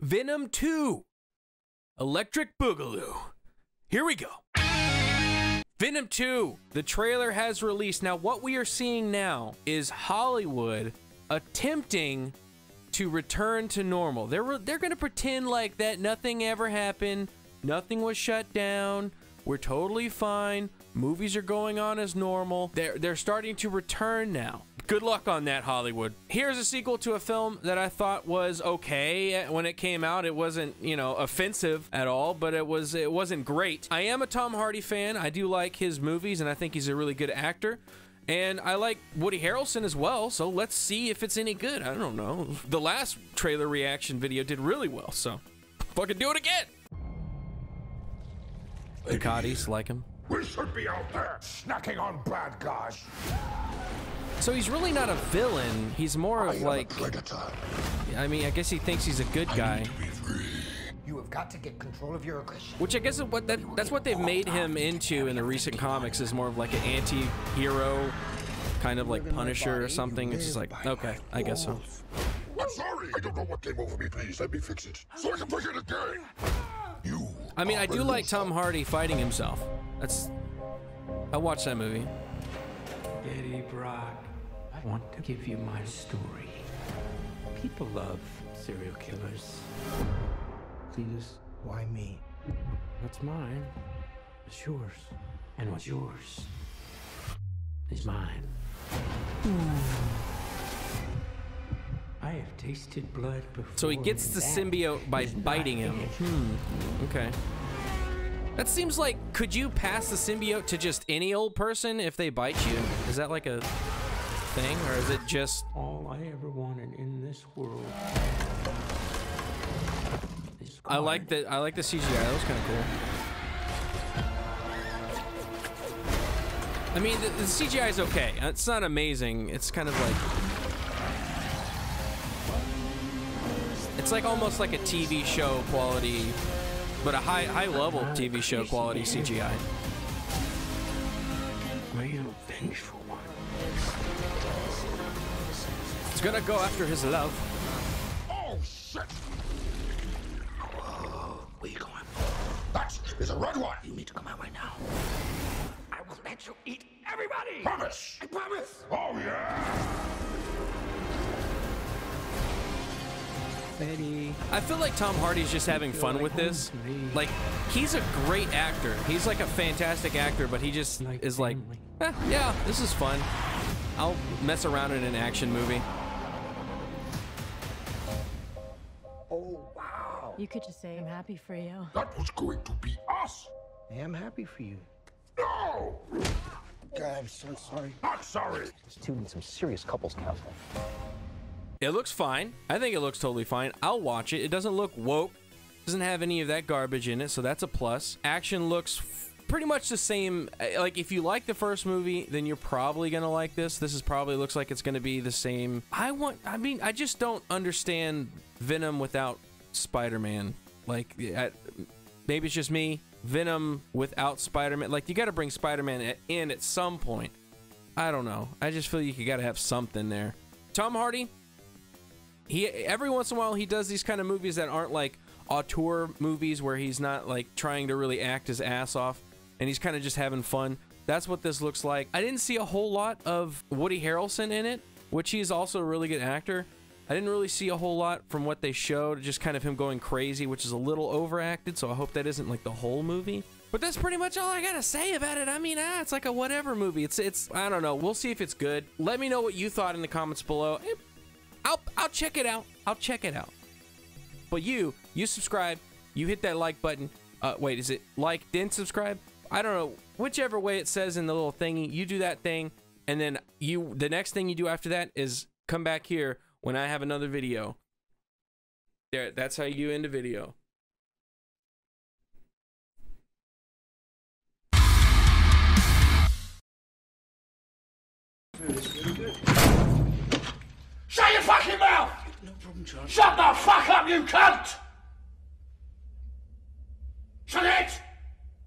Venom 2 Electric Boogaloo. Here we go. Venom 2, the trailer has released. Now, what we are seeing now is Hollywood attempting to return to normal. They're they're going to pretend like that nothing ever happened, nothing was shut down. We're totally fine. Movies are going on as normal. They're they're starting to return now. Good luck on that, Hollywood. Here's a sequel to a film that I thought was okay when it came out. It wasn't, you know, offensive at all, but it was it wasn't great. I am a Tom Hardy fan. I do like his movies, and I think he's a really good actor. And I like Woody Harrelson as well, so let's see if it's any good. I don't know. The last trailer reaction video did really well, so fucking do it again. Ducatis like him. We should be out there snacking on bad guys. So he's really not a villain. He's more of like. I mean, I guess he thinks he's a good guy, You have got to get control of your aggression. which I guess is what that that's what they've made him into in the recent comics is more of like an anti-hero, kind of like Punisher or something. It's just like okay, I guess so. I'm sorry. I don't know what came over me. Please let me fix it so I can play it again. You. I mean, I do like. Tom Hardy fighting himself. That's. I watched that movie. Eddie Brock, I want to give you my story. People love serial killers. Please, why me? What's mine is yours, and what's yours is mine. I have tasted blood before. So he gets the symbiote by biting him. Hmm. Okay. That seems like could you pass the symbiote to just any old person if they bite you? Is that like a thing, or is it just? All I ever wanted in this world. is I like the I like the CGI. That was kind of cool. I mean, the, the CGI is okay. It's not amazing. It's kind of like it's like almost like a TV show quality, but a high high level TV show quality CGI. Vengeful one. It's gonna go after his love. Oh shit! Where you going? That is a red one. You need to come out right now. I will let you eat everybody. Promise. I promise. Oh yeah. Betty. I feel like Tom Hardy's just having fun like with this. Like, he's a great actor. He's like a fantastic actor, but he just Like is like, eh, yeah, this is fun. I'll mess around in an action movie. You could just say I'm happy for you. That was going to be us. I am happy for you. No. God, I'm so sorry. Not sorry. This two needs some serious couples counseling. It looks fine. I think it looks totally fine. I'll watch it. It doesn't look woke. Doesn't have any of that garbage in it, so that's a plus. Action looks f- pretty much the same. Uh, Like if you like the first movie, then you're probably gonna like this. This is probably looks like it's gonna be the same. I want. I mean, I just don't understand Venom without Spider-Man. Like, maybe it's just me. Venom without Spider-Man. Like, you got to bring Spider-Man in at some point. I don't know. I just feel you got to have something there. Tom Hardy, he every once in a while he does these kind of movies that aren't like auteur movies where he's not like trying to really act his ass off and he's kind of just having fun. That's what this looks like. I didn't see a whole lot of Woody Harrelson in it, which he's also a really good actor. I didn't really see a whole lot from what they showed, just kind of him going crazy, which is a little overacted, so I hope that isn't like the whole movie. But that's pretty much all I gotta say about it. I mean, ah, it's like a whatever movie. It's it's I don't know. We'll see if it's good. Let me know what you thought in the comments below. I'll I'll check it out. I'll check it out. But you, you subscribe, you hit that like button. Uh, wait, is it like then subscribe? I don't know. Whichever way it says in the little thingy, you do that thing, and then you the next thing you do after that is come back here when I have another video. There, that's how you end a video. Shut your fucking mouth! No problem, Charlie. Shut the fuck up, you cunt!